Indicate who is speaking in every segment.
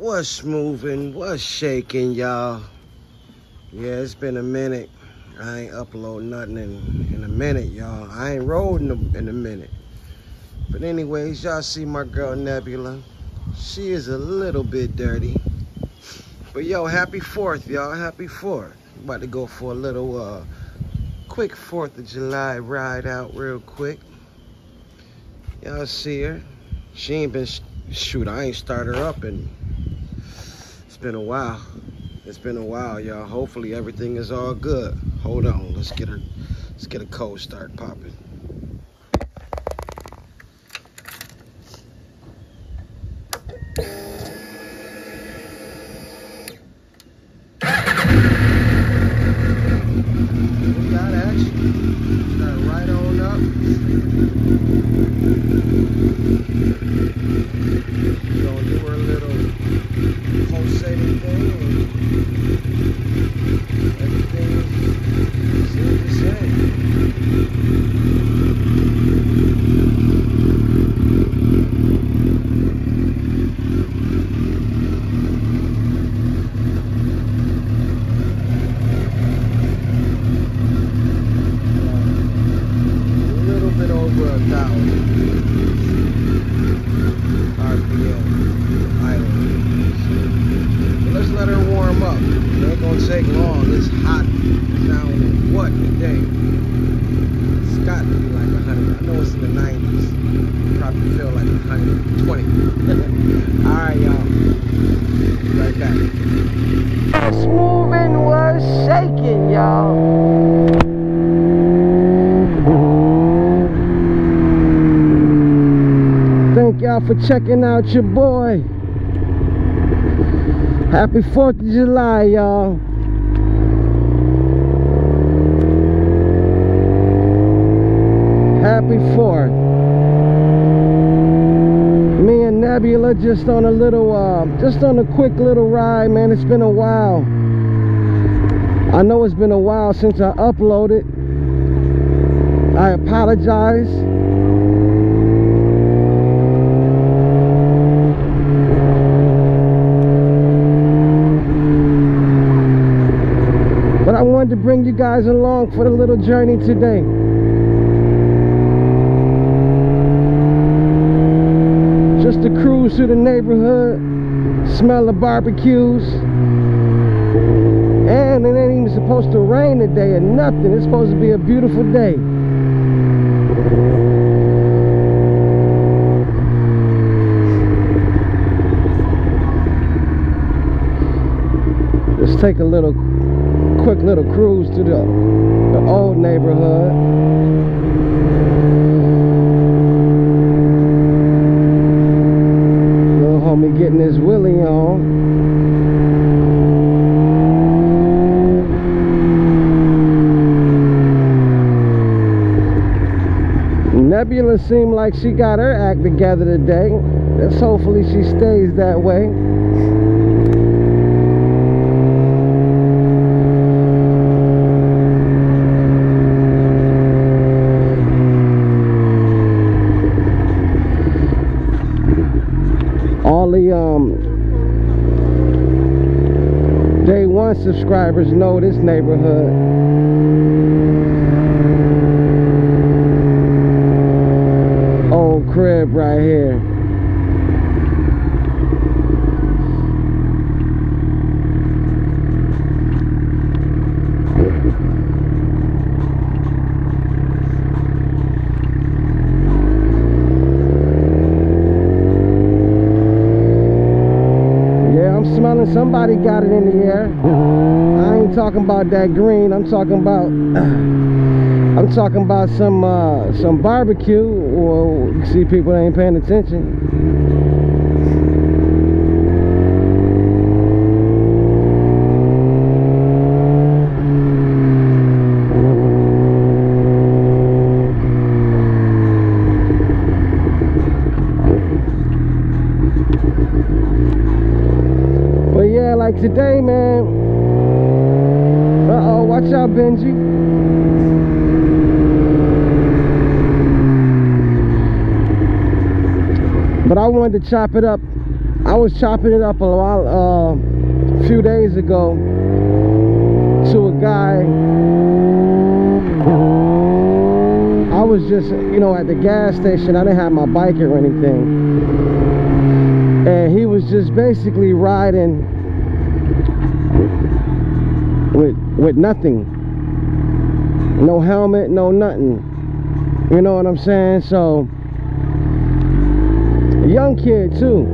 Speaker 1: What's moving? What's shaking, y'all? Yeah, it's been a minute. I ain't upload nothing in, in a minute, y'all. I ain't rode in a, in a minute. But anyways, y'all see my girl Nebula. She is a little bit dirty. But yo, happy 4th, y'all. Happy 4th. About to go for a little uh, quick 4th of July ride out real quick. Y'all see her. She ain't been, shoot, I ain't started her up and been a while. It's been a while, y'all. Hopefully everything is all good. Hold on, let's get her, let's get a cold start popping. We got action. Start right on up. We're gonna do our little pulsating thing and everything seems the same. A little bit over a thousand RPM idle. But let's let her warm up. It ain't gonna take long. It's hot down what today? It's got to be like 100. I know it's in the 90s. Probably feel like 120. Alright, y'all. Be right back. It's moving was shaking, y'all. Thank y'all for checking out your boy. Happy 4th of July, y'all. Happy 4th. Me and Nebula just on a little, uh, just on a quick little ride, man. It's been a while. I know it's been a while since I uploaded. I apologize. But I wanted to bring you guys along for the little journey today. Just to cruise through the neighborhood, smell the barbecues. And it ain't even supposed to rain today or nothing. It's supposed to be a beautiful day. Let's take a little quick little cruise to the, the old neighborhood. Little homie getting his willy on. Nebula seemed like she got her act together today. Let's hopefully she stays that way. all the um day one subscribers know this neighborhood. Old crib right here Yeah, I'm smelling somebody got it in the air. I ain't talking about that green. I'm talking about I'm talking about some uh, some barbecue. Or you see people ain't paying attention. But yeah, like today, man. Uh oh, watch out, Benji. But I wanted to chop it up. I was chopping it up a while, uh, a few days ago to a guy. I was just, you know, at the gas station. I didn't have my bike or anything. And he was just basically riding with with nothing. No helmet, no nothing. You know what I'm saying? So, young kid too.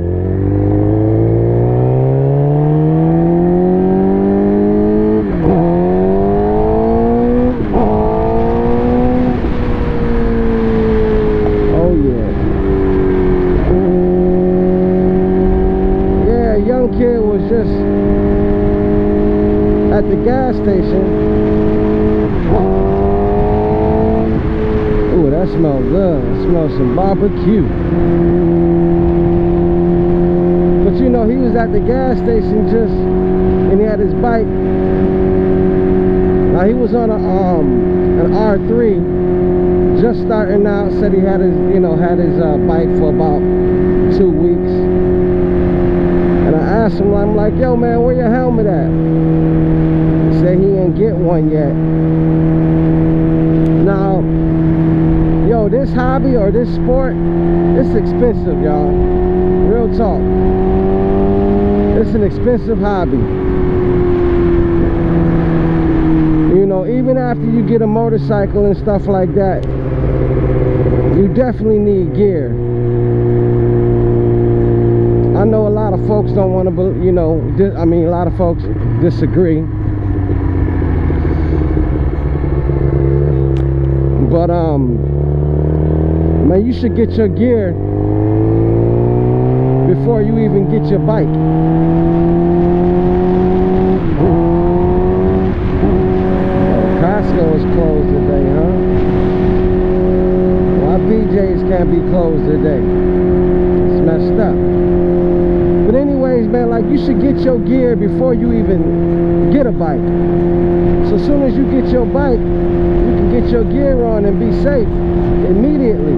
Speaker 1: Oh yeah. Yeah, a young kid was just at the gas station. That smells good. It smells some barbecue. But you know, he was at the gas station just, and he had his bike. Now he was on a um an R3, just starting out. Said he had his, you know, had his uh, bike for about two weeks. And I asked him, I'm like, yo man, where your helmet at? He said he didn't get one yet. Now, this hobby or this sport, it's expensive, y'all. Real talk. It's an expensive hobby. You know, even after you get a motorcycle and stuff like that, you definitely need gear. I know a lot of folks don't want to, you know, I mean, a lot of folks disagree. But, um, man, you should get your gear before you even get your bike. Costco is closed today, huh? Why BJ's can't be closed today? It's messed up. But anyways, man, like you should get your gear before you even get a bike. So as soon as you get your bike, get your gear on and be safe immediately.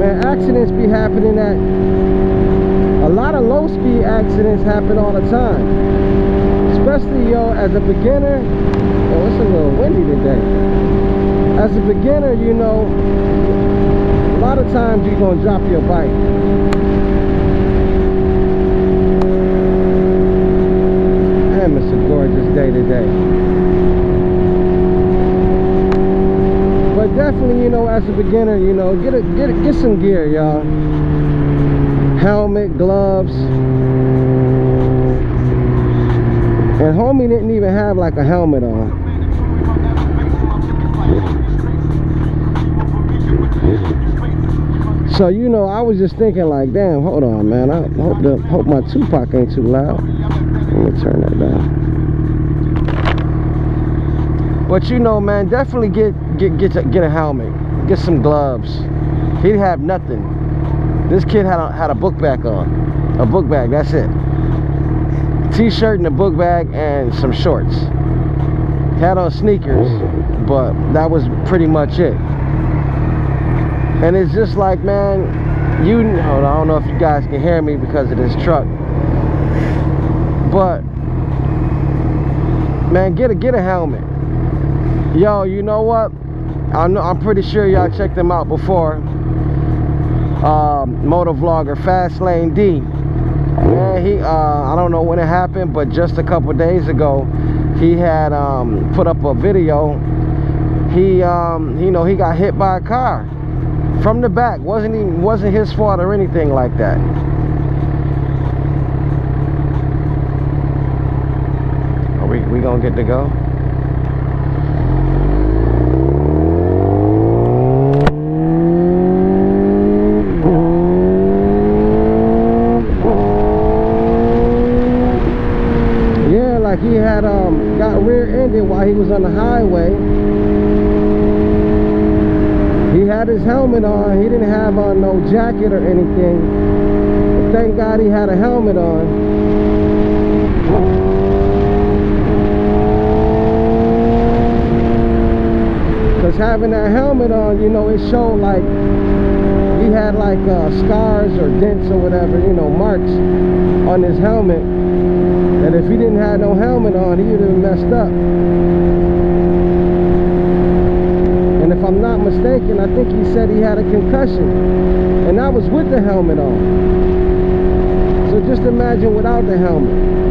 Speaker 1: Man, accidents be happening at a lot of low speed accidents happen all the time. Especially yo, as a beginner, oh, it's a little windy today. As a beginner, you know, a lot of times you're gonna drop your bike. Damn, it's a gorgeous day today. But definitely, you know, as a beginner, you know, get a get a, get some gear, y'all. Helmet, gloves. And homie didn't even have like a helmet on. So you know, I was just thinking like, damn, hold on, man. I hope the hope my Tupac ain't too loud. Let me turn that down. But you know, man, definitely get get get a, get a helmet, get some gloves. He'd have nothing. This kid had a, had a book bag on, a book bag. That's it. T-shirt and a book bag and some shorts. Had on sneakers, mm. but that was pretty much it. And it's just like, man, you hold on, I don't know if you guys can hear me because of this truck. But man, get a get a helmet. Yo, you know what? I know I'm pretty sure y'all checked them out before. Um, motor vlogger Fast Lane D. Man, he uh, I don't know when it happened, but just a couple days ago, he had um, put up a video. He um, you know, he got hit by a car from the back. wasn't even wasn't his fault or anything like that. We we gonna get to go? Yeah, like he had um got rear-ended while he was on the highway. He had his helmet on. He didn't have on no jacket or anything. But thank God he had a helmet on. Because having that helmet on, you know, it showed like he had like uh, scars or dents or whatever, you know, marks on his helmet. And if he didn't have no helmet on, he would have messed up. And if I'm not mistaken, I think he said he had a concussion. And I was with the helmet on. So just imagine without the helmet.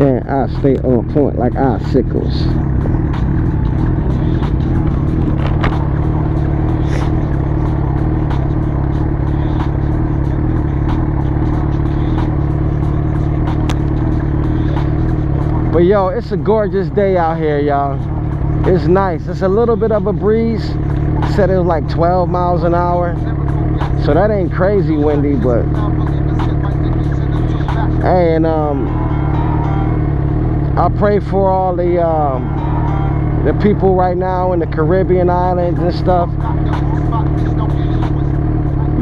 Speaker 1: And I stay on point like icicles. But yo, it's a gorgeous day out here, y'all. It's nice. It's a little bit of a breeze. Said it was like 12 miles an hour. So that ain't crazy windy, but hey, and um I pray for all the um, the people right now in the Caribbean islands and stuff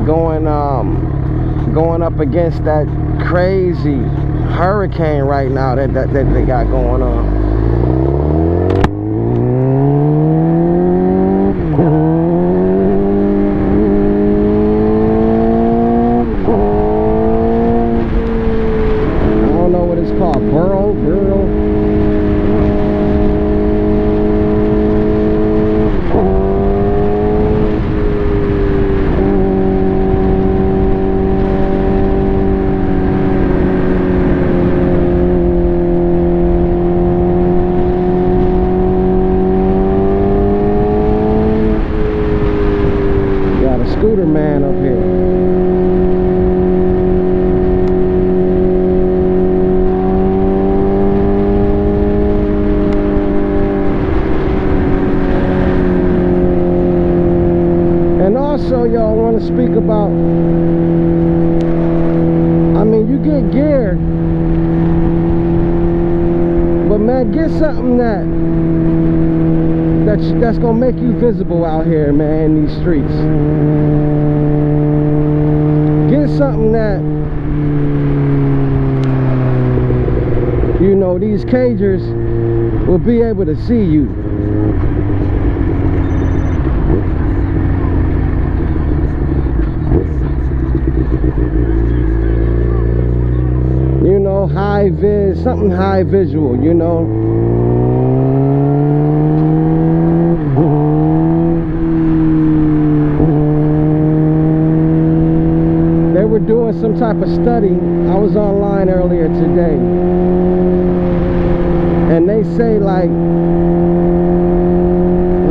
Speaker 1: going um, going up against that crazy hurricane right now that, that, that they got going on. I don't know what it's called, Burrow, Burrow. Got a scooter man up here. And also, y'all want to speak about. I mean, you get gear, but man, get something that that's gonna make you visible out here, man, in these streets. Get something that you know these cagers will be able to see you. You know, high vis, something high visual, you know. They were type of study. I was online earlier today. And they say like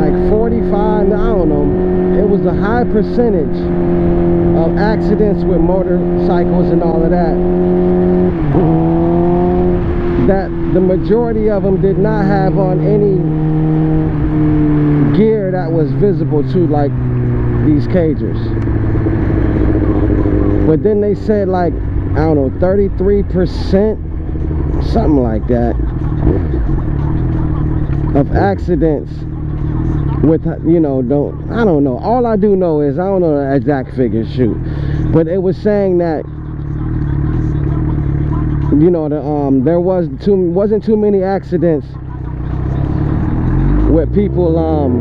Speaker 1: like 45, I don't know. It was a high percentage of accidents with motorcycles and all of that. That the majority of them did not have on any gear that was visible to like these cagers. But then they said like, I don't know, 33%, something like that, of accidents with, you know, don't, I don't know. All I do know is, I don't know the exact figure shoot. But it was saying that, you know, the, um, there was too, wasn't too many accidents with people um,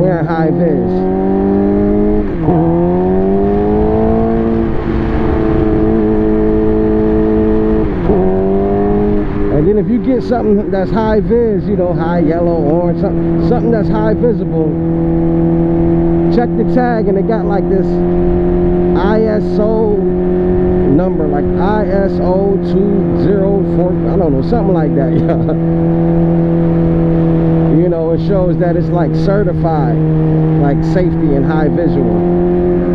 Speaker 1: wearing high vis. And then if you get something that's high vis, you know, high yellow, orange, something, something that's high visible, check the tag and it got like this ISO number, like ISO 204, I don't know, something like that, yeah. You know, it shows that it's like certified, like safety and high visual.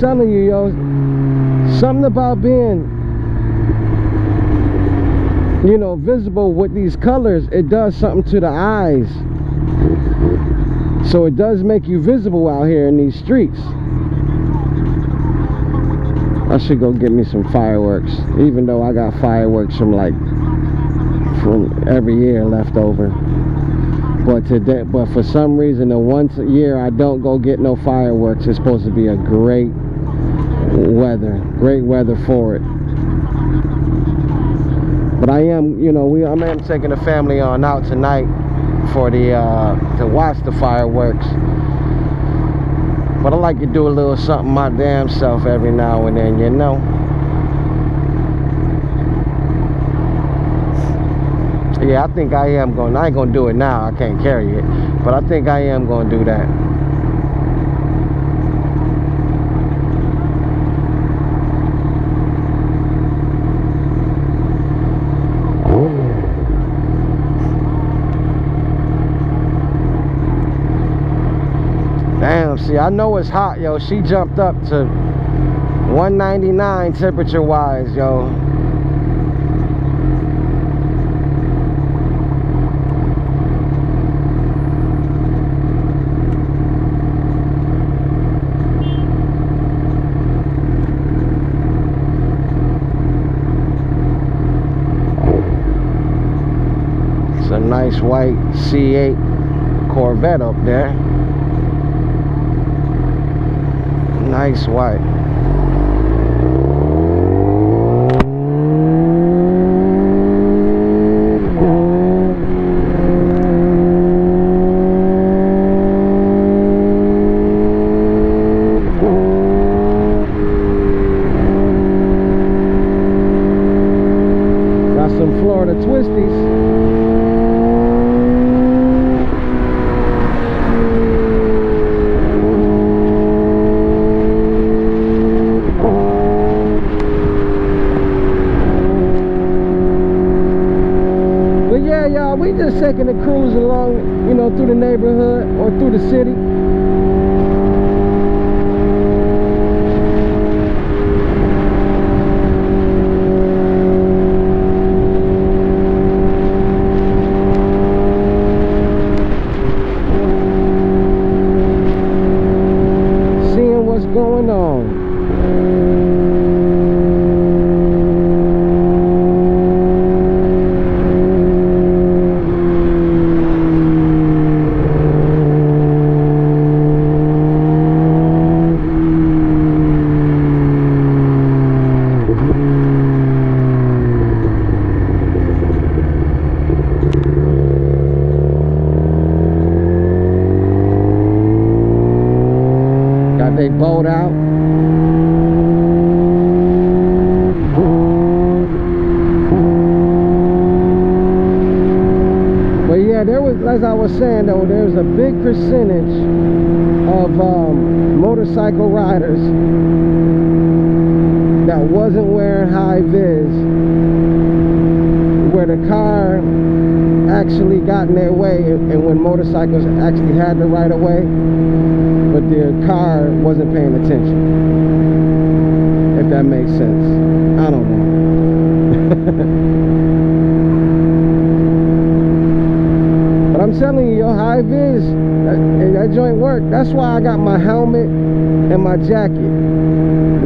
Speaker 1: Telling you, yo, something about being you know visible with these colors it does something to the eyes. So it does make you visible out here in these streets. I should go get me some fireworks even though I got fireworks from like from every year left over. But today but for some reason the once a year I don't go get no fireworks it's supposed to be a great weather great weather for it. But I am you know we I am taking the family on out tonight for the uh to watch the fireworks. But I like to do a little something my damn self every now and then you know? Yeah I think I am going I ain't gonna do it now I can't carry it. But I think I am gonna do that Damn, see, I know it's hot, yo. She jumped up to 199 temperature-wise, yo. It's a nice white C8 Corvette up there. Nice white. Got some Florida twisties. But yeah, y'all, we just taking a cruise along, you know, through the neighborhood or through the city. Seeing what's going on. Got they boat out. But yeah, there was, as I was saying though, there's a big percentage of um, motorcycle riders that wasn't wearing high vis, where the car actually got in their way, and and when motorcycles actually had the right of way, but the car wasn't paying attention. If that makes sense. I don't know. but I'm telling you, your high vis, that, that joint work. That's why I got my helmet and my jacket.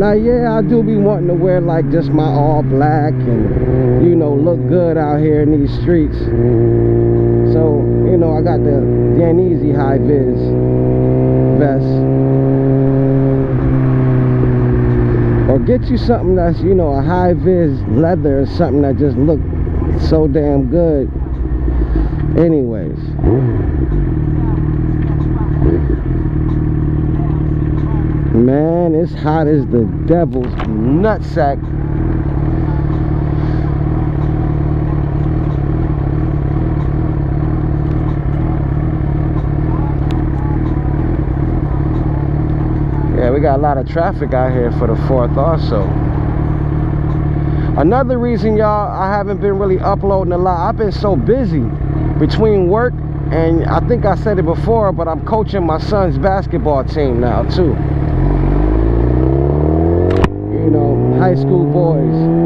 Speaker 1: Now, yeah, I do be wanting to wear like just my all black and, you know, look good out here in these streets. So, you know, I got the Dainese high vis vest. Or get you something that's, you know, a high vis leather or something that just look so damn good. Anyways. Man, it's hot as the devil's nutsack. Yeah, we got a lot of traffic out here for the 4th also. Another reason, y'all, I haven't been really uploading a lot. I've been so busy between work and I think I said it before, but I'm coaching my son's basketball team now too. high school boys.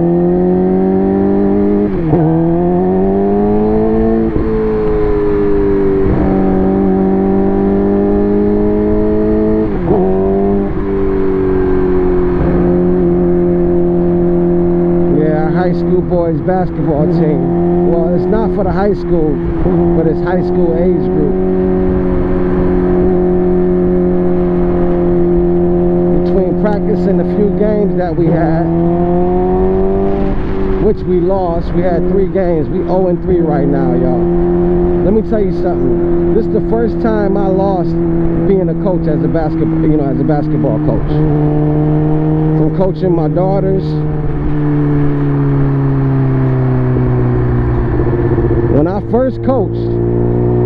Speaker 1: school boys basketball team. Well, it's not for the high school, but it's high school age group. Between practice and the few games that we have. We had three games. We 0-3 right now, y'all. Let me tell you something. This is the first time I lost being a coach as a basketball, you know, as a basketball coach. From coaching my daughters When I first coached,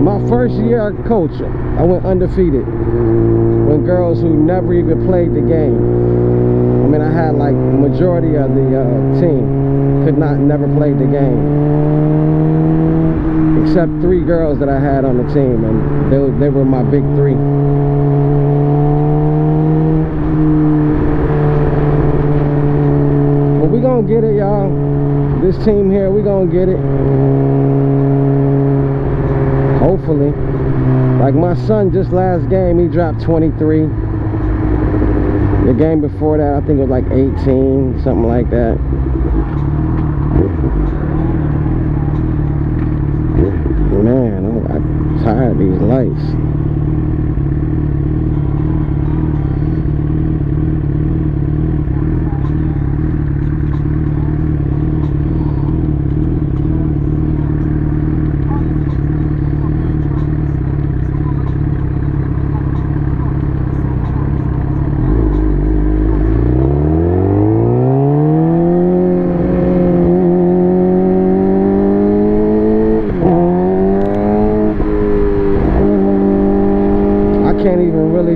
Speaker 1: my first year I coached, I went undefeated. When girls who never even played the game. I mean, I had like majority of the uh, team could not never played the game. Except three girls that I had on the team, and they, they were my big three. But we gonna get it, y'all. This team here, we gonna get it hopefully. Like my son just last game, he dropped 23. The game before that, I think it was like 18, something like that. Man, I'm tired of these lights.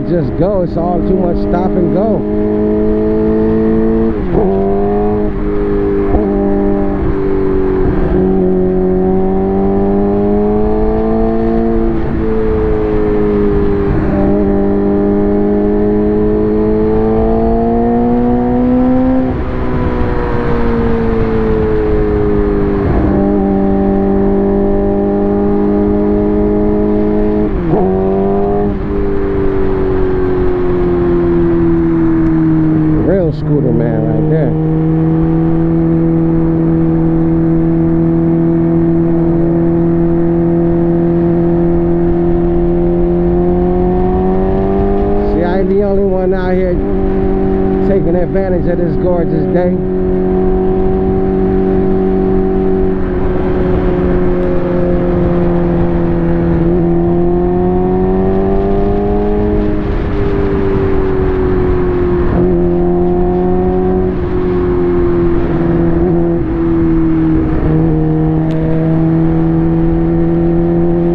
Speaker 1: just go. It's all too much stop and go. Advantage of this gorgeous day.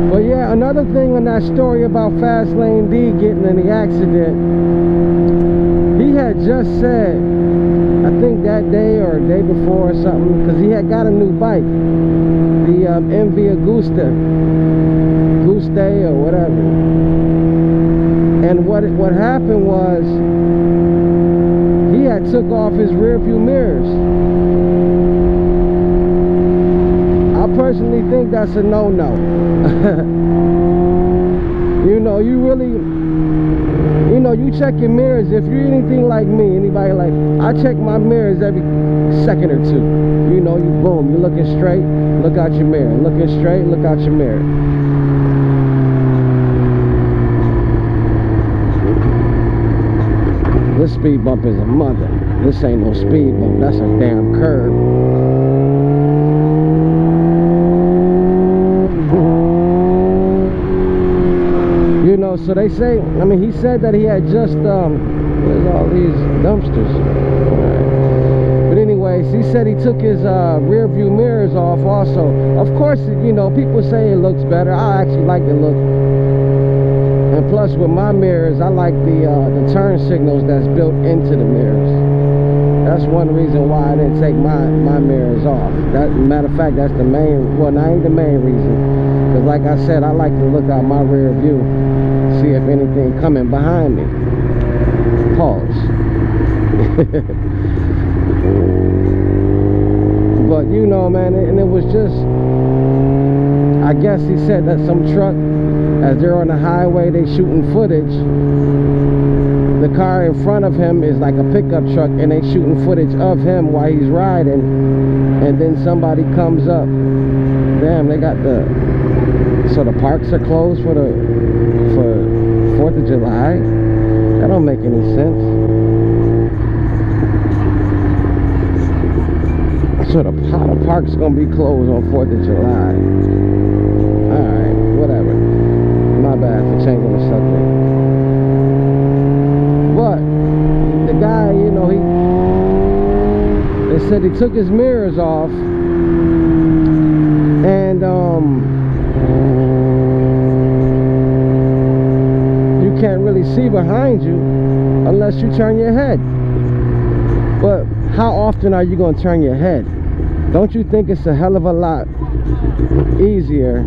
Speaker 1: But yeah, another thing on that story about Fast Lane D getting in the accident had just said, I think that day or day before or something, because he had got a new bike, the um, MV Agusta, Guste or whatever. And what what was, he had took off his rear view mirrors. I personally think that's a no-no. you know, you really you know, you check your mirrors. If you're anything like me, anybody like, I check my mirrors every second or two. You know, you boom, you're looking straight, look out your mirror. Looking straight, look out your mirror. This speed bump is a mother. This ain't no speed bump, that's a damn curb. You know, so they say, I mean, he said that he had just, um, there's all these dumpsters. But anyways, he said he took his uh, rear view mirrors off also. Of course, you know, people say it looks better. I actually like the look. And plus, with my mirrors, I like the, uh, the turn signals that's built into the mirrors. That's one reason why I didn't take my, my mirrors off. That Matter of fact, that's the main, well, not ain't the main reason. Because like I said, I like to look out my rear view see if anything coming behind me. Pause. but you know, man, and it was just, I guess he said that some truck, as they're on the highway, they shooting footage. the car in front of him is like a pickup truck and they shooting footage of him while he's riding. And then somebody comes up. Damn they got the so the parks are closed for the for fourth of july? That don't make any sense. So the, the park's gonna be closed on fourth of july? All right whatever my bad for changing the subject But the guy, you know, he they said he took his mirrors off and um you can't really see behind you unless you turn your head. But how often are you going to turn your head? Don't you think it's a hell of a lot easier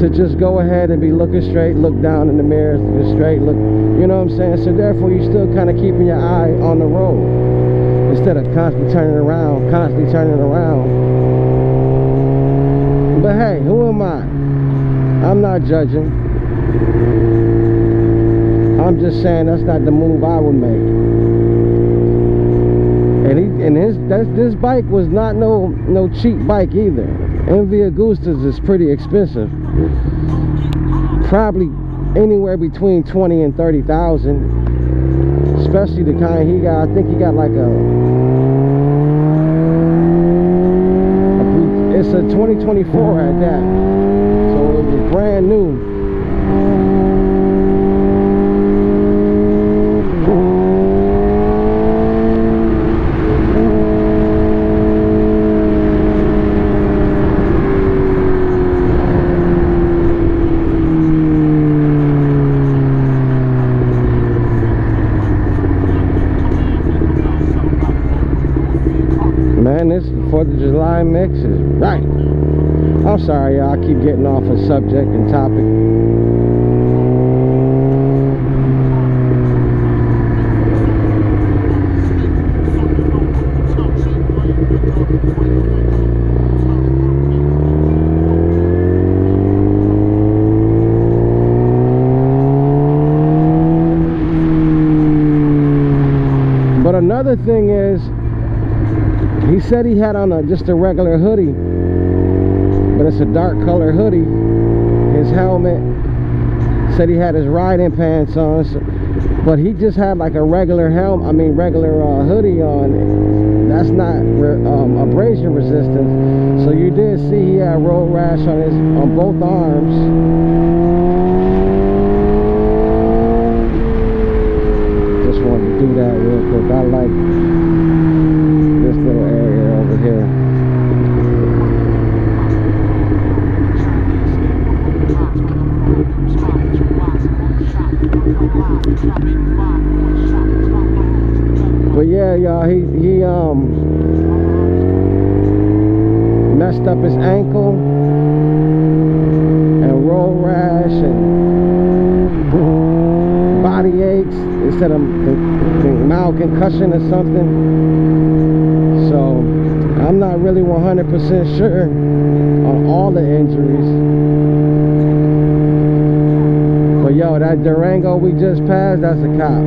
Speaker 1: to just go ahead and be looking straight, look down in the mirror, look straight, look, you know what I'm saying? So therefore, you're still kind of keeping your eye on the road instead of constantly turning around, constantly turning around. But hey, who am I? I'm not judging. I'm just saying that's not the move I would make. And he and his that's this bike was not no no cheap bike either. MV Agustas is pretty expensive probably anywhere between 20 and 30,000 especially the kind he got I think he got like a, a it's a 2024 at that. So it was brand new Mix is right. I'm sorry, y'all. I keep getting off a subject and topic. But another thing is he said he had on a, just a regular hoodie, but it's a dark color hoodie. His helmet said he had his riding pants on, so, but he just had like a regular helmet, I mean regular uh, hoodie on. That's not um, abrasion resistant. So you did see he had road rash on his on both arms. Just wanted to do that real quick. I like here. But yeah, y'all, he he um messed up his ankle and roll rash and body aches instead of mild concussion or something. I'm not really 100% sure on all the injuries. But yo, that Durango we just passed, that's a cop.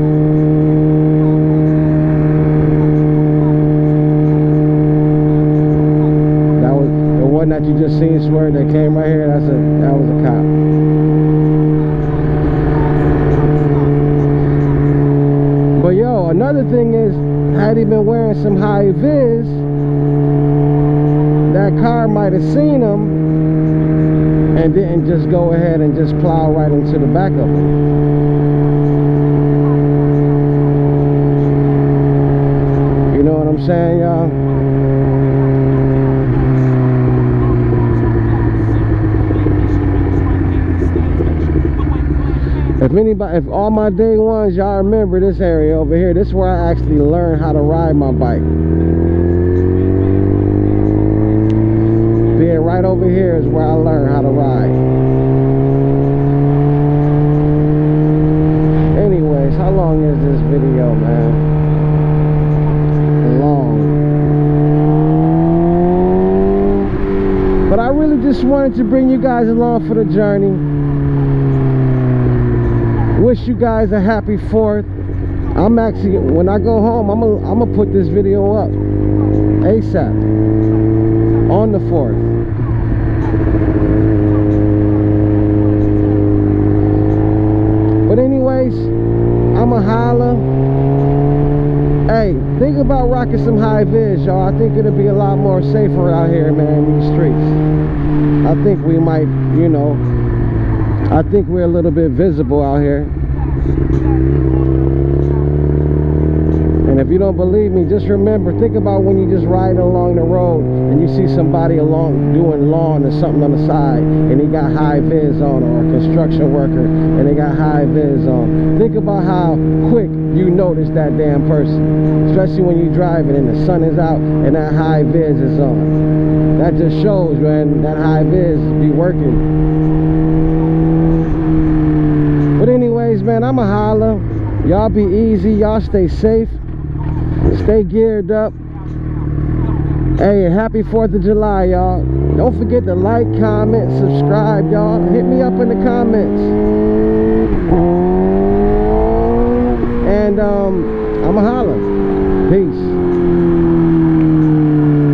Speaker 1: That was the one that you just seen swear that came right here, that's a that was a cop. But yo, another thing is, had he been wearing some high vis, that car might have seen him and didn't just go ahead and just plow right into the back of him. You know what I'm saying, y'all? If anybody, if all my day ones, y'all remember this area over here, this is where I actually learned how to ride my bike. right over here is where I learned how to ride. Anyways, how long is this video, man? Long. But I really just wanted to bring you guys along for the journey. wish you guys a happy 4th. I'm actually, when I go home, I'm gonna I'm gonna put this video up ASAP on the 4th. I'ma holla. Hey, think about rocking some high vis, y'all. I think it'll be a lot more safer out here, man, in these streets. I think we might, you know, I think we're a little bit visible out here. If you don't believe me, just remember, think about when you just riding along the road and you see somebody along doing lawn or something on the side and he got high vis on or a construction worker and they got high vis on. Think about how quick you notice that damn person. Especially when you're driving and the sun is out and that high vis is on. That just shows, man, that high vis be working. But anyways, man, I'm a holler. Y'all be easy. Y'all stay safe. Stay geared up. Hey, happy 4th of July, y'all. Don't forget to like, comment, subscribe, y'all. Hit me up in the comments. And um, I'm a holler. Peace.